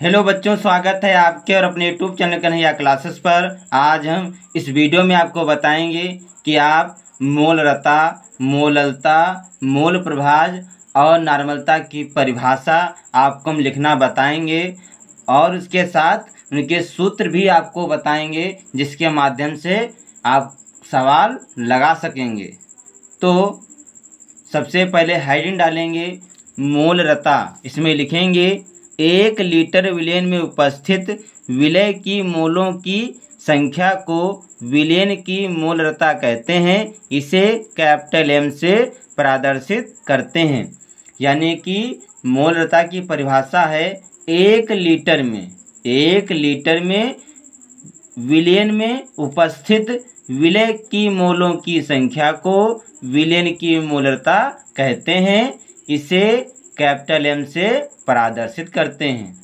Hello बच्चों, स्वागत है आपके और अपने यूट्यूब चैनल कन्हैया क्लासेस पर। आज हम इस वीडियो में आपको बताएँगे कि आप मोलरता, मोललता मोल प्रभाज और नॉर्मलता की परिभाषा आपको हम लिखना बताएँगे और उसके साथ उनके सूत्र भी आपको बताएँगे जिसके माध्यम से आप सवाल लगा सकेंगे। तो सबसे पहले हाइडिन डालेंगे, मोलरता, इसमें लिखेंगे एक लीटर विलेन में उपस्थित विलय की मोलों की संख्या को विलेन की मोलरता कहते हैं। इसे कैपिटल एम से प्रदर्शित करते हैं। यानी कि मोलरता की परिभाषा है एक लीटर में। एक लीटर में विलेन में उपस्थित विलय की मोलों की संख्या को विलेन की मोलरता कहते हैं। इसे कैपिटल एम से प्रदर्शित करते हैं।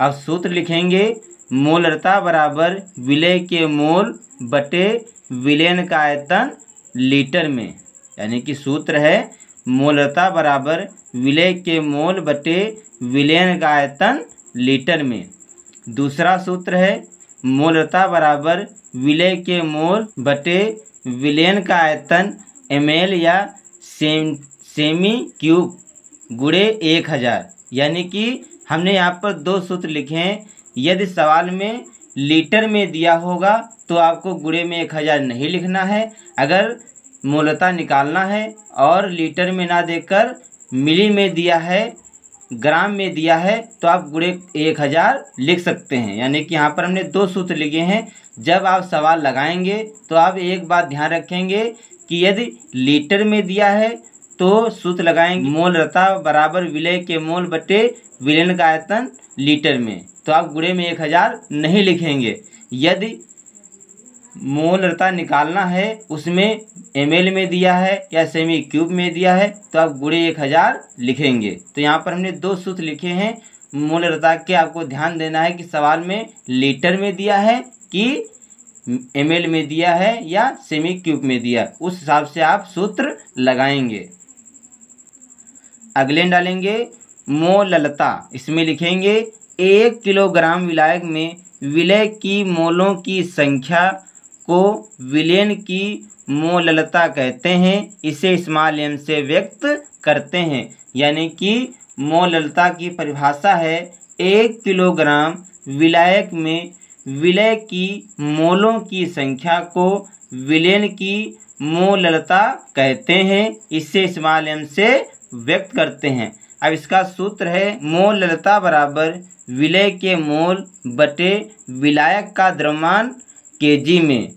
अब सूत्र लिखेंगे, मोलरता बराबर विलय के मोल बटे विलेन का आयतन लीटर में। यानी कि सूत्र है, मोलरता बराबर विलय के मोल बटे विलेन का आयतन लीटर में। दूसरा सूत्र है, मोलरता बराबर विलय के मोल बटे विलेन का आयतन एमएल या सेम, सेमी क्यूब। गुड़े एक हज़ार। यानी कि हमने यहाँ पर दो सूत्र लिखे हैं। यदि सवाल में लीटर में दिया होगा तो आपको गुड़े में एक हज़ार नहीं लिखना है। अगर मूलता निकालना है और लीटर में ना देकर मिली में दिया है, ग्राम में दिया है तो आप गुड़े एक हज़ार लिख सकते हैं। यानी कि यहाँ पर हमने दो सूत्र लिखे हैं। जब आप सवाल लगाएँगे तो आप एक बात ध्यान रखेंगे कि यदि लीटर में दिया है तो सूत्र लगाएँगे। मोल रता, बराबर विलय के मोल बटे विलयन का आयतन लीटर में। तो आप गुड़े में एक हज़ार नहीं लिखेंगे। यदि मोल रता निकालना है, उसमें एमएल में दिया है या सेमी क्यूब में दिया है तो आप गुड़े एक हज़ार लिखेंगे। तो यहाँ पर हमने दो सूत्र लिखे हैं। मूल रता के आपको ध्यान देना है कि सवाल में लीटर में दिया है कि एमएल में दिया है या सेमी क्यूब में दिया। उस हिसाब से आप सूत्र लगाएँगे। अगले डालेंगे मोललता। इसमें लिखेंगे, एक किलोग्राम विलायक में विलय की मोलों की संख्या को विलयन की मोललता कहते हैं। इसे स्मॉल एम से व्यक्त करते हैं। यानी कि मोललता की परिभाषा है, एक किलोग्राम विलायक में विलय की मोलों की संख्या को विलयन की मोललता कहते हैं। इसे स्मॉल एम से व्यक्त करते हैं। अब इसका सूत्र है, मोल ललता बराबर विलय के मोल बटे विलायक का द्रव्यमान केजी में।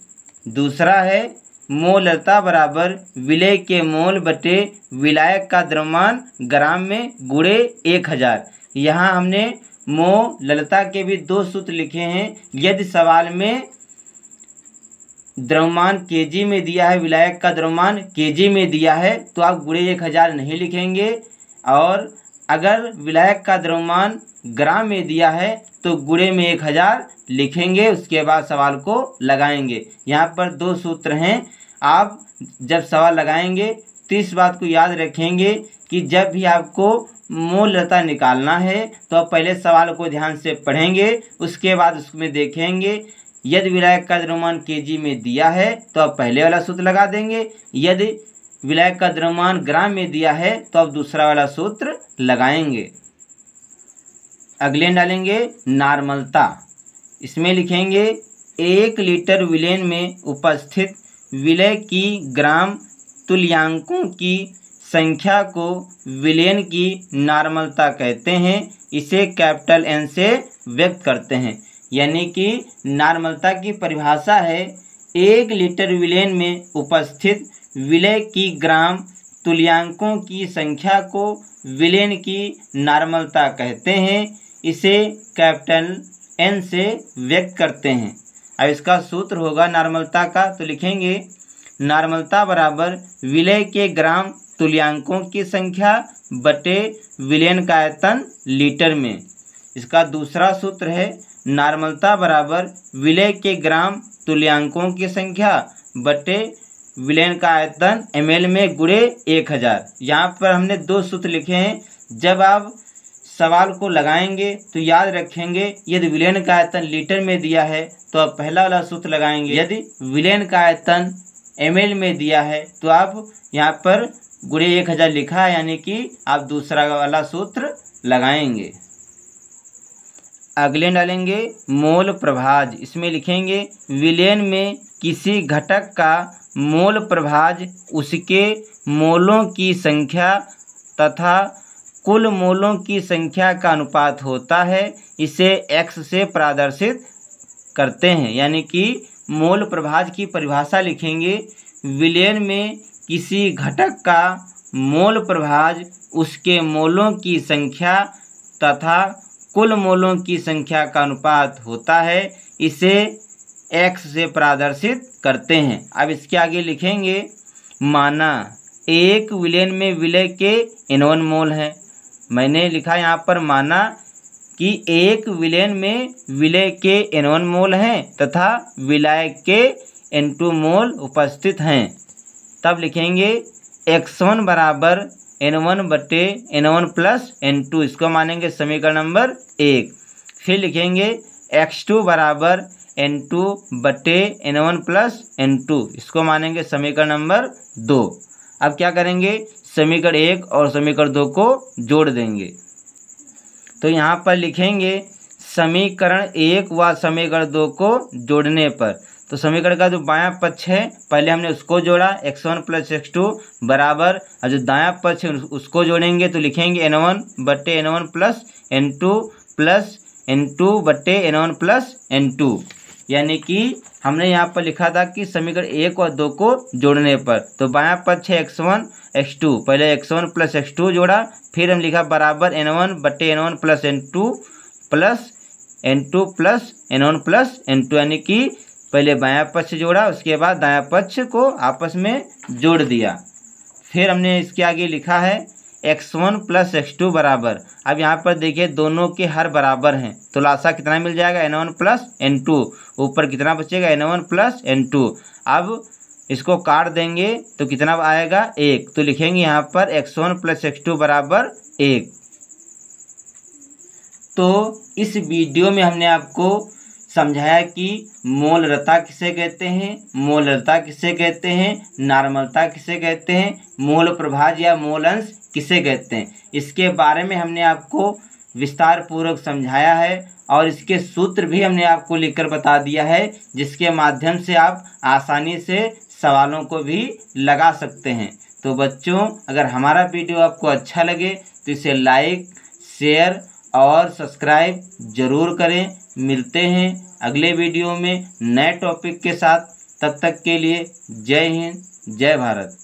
दूसरा है मोलता बराबर विलय के मोल बटे विलायक का द्रव्यमान ग्राम में गुड़े एक हज़ार। यहाँ हमने मो ललता के भी दो सूत्र लिखे हैं। यदि सवाल में द्रव्यमान केजी में दिया है, विलायक का द्रव्यमान केजी में दिया है तो आप गुड़े एक हज़ार नहीं लिखेंगे। और अगर विलायक का द्रव्यमान ग्राम में दिया है तो गुड़े में एक हज़ार लिखेंगे, उसके बाद सवाल को लगाएँगे। यहाँ पर दो सूत्र हैं। आप जब सवाल लगाएँगे तो इस बात को याद रखेंगे कि जब भी आपको मूलता निकालना है तो पहले सवाल को ध्यान से पढ़ेंगे, उसके बाद उसमें देखेंगे यदि विलायक का द्रव्यमान के में दिया है तो आप पहले वाला सूत्र लगा देंगे। यदि विलायक का द्रव्यमान ग्राम में दिया है तो आप दूसरा वाला सूत्र लगाएँगे। अगले डालेंगे नॉर्मलता। इसमें लिखेंगे, एक लीटर विलेन में उपस्थित विलय की ग्राम तुल्यांकों की संख्या को विलेन की नॉर्मलता कहते हैं। इसे कैपिटल एन से व्यक्त करते हैं। यानी कि नॉर्मलता की परिभाषा है, एक लीटर विलेन में उपस्थित विलय की ग्राम तुल्यांकों की संख्या को विलेन की नॉर्मलता कहते हैं। इसे कैपिटल एन से व्यक्त करते हैं। अब इसका सूत्र होगा नॉर्मलता का तो लिखेंगे, नॉर्मलता बराबर विलय के ग्राम तुल्यांकों की संख्या बटे विलेन का आयतन लीटर में। इसका दूसरा सूत्र है नॉर्मलता बराबर विलय के ग्राम तुल्यांकों की संख्या बटे विलयन का आयतन एमएल में गुड़े एक हज़ार। यहाँ पर हमने दो सूत्र लिखे हैं। जब आप सवाल को लगाएँगे तो याद रखेंगे, यदि विलेन का आयतन लीटर में दिया है तो आप पहला वाला सूत्र लगाएँगे। यदि विलेन का आयतन एमएल में दिया है तो आप यहाँ पर गुड़े एक हज़ार लिखा है, यानी कि आप दूसरा वाला सूत्र लगाएँगे। अगले डालेंगे मोल प्रभाज। इसमें लिखेंगे विलेन में किसी घटक का मोल प्रभाज, उसके मोलों की संख्या तथा कुल मोलों की संख्या का अनुपात होता है। इसे एक्स से प्रदर्शित करते हैं। यानी कि मोल प्रभाज की परिभाषा लिखेंगे विलेन में किसी घटक का मोल प्रभाज, उसके मोलों की संख्या तथा कुल मोलों की संख्या का अनुपात होता है, इसे एक्स से प्रदर्शित करते हैं। अब इसके आगे लिखेंगे, माना एक विलेन में विलय के इनवन मोल हैं। मैंने लिखा यहाँ पर माना कि एक विलेन में विलय के एन मोल हैं तथा विलय के एन मोल उपस्थित हैं। तब लिखेंगे एक्स वन बराबर एन वन बटे n one plus n two इसको मानेंगे समीकरण नंबर एक। फिर लिखेंगे एक्स टू बराबर एन टू बटे n one plus n two इसको मानेंगे समीकरण नंबर दो। अब क्या करेंगे? समीकरण एक और समीकरण दो को जोड़ देंगे। तो यहाँ पर लिखेंगे समीकरण एक व समीकरण दो को जोड़ने पर। तो समीकरण का जो बायां पक्ष है, पहले हमने उसको जोड़ा x one plus x two बराबर, और जो दायां पक्ष है उसको जोड़ेंगे तो लिखेंगे एन वन बट्टे n one plus n two plus n two बट्टे n one plus n two यानी कि हमने यहाँ पर लिखा था कि समीकरण एक और दो को जोड़ने पर। तो बायां पक्ष है एक्स वन एक्स टू पहले x one plus x two जोड़ा, फिर हम लिखा बराबर एन वन बटे n one plus n two plus n two plus n one plus n two यानी कि पहले बायां पक्ष जोड़ा, उसके बाद दायां पक्ष को आपस में जोड़ दिया। फिर हमने इसके आगे लिखा है x one plus x two बराबर। अब यहाँ पर देखिए, दोनों के हर बराबर हैं। तो लाशा कितना मिल जाएगा? N one plus n two ऊपर कितना बचेगा? N one plus n two अब इसको काट देंगे तो कितना आएगा? एक। तो लिखेंगे यहाँ पर x one plus x two बराबर एक। तो इस वीडियो में हमने आपको समझाया कि मोलरता किसे कहते हैं? मोलरता किसे कहते हैं? नॉर्मलता किसे कहते हैं? मोल प्रभाज या मोल अंश किसे कहते हैं? इसके बारे में हमने आपको विस्तार पूर्वक समझाया है और इसके सूत्र भी हमने आपको लिखकर बता दिया है, जिसके माध्यम से आप आसानी से सवालों को भी लगा सकते हैं। तो बच्चों, अगर हमारा वीडियो आपको अच्छा लगे तो इसे लाइक, शेयर और सब्सक्राइब ज़रूर करें। मिलते हैं अगले वीडियो में नए टॉपिक के साथ। तब तक के लिए जय हिंद, जय भारत।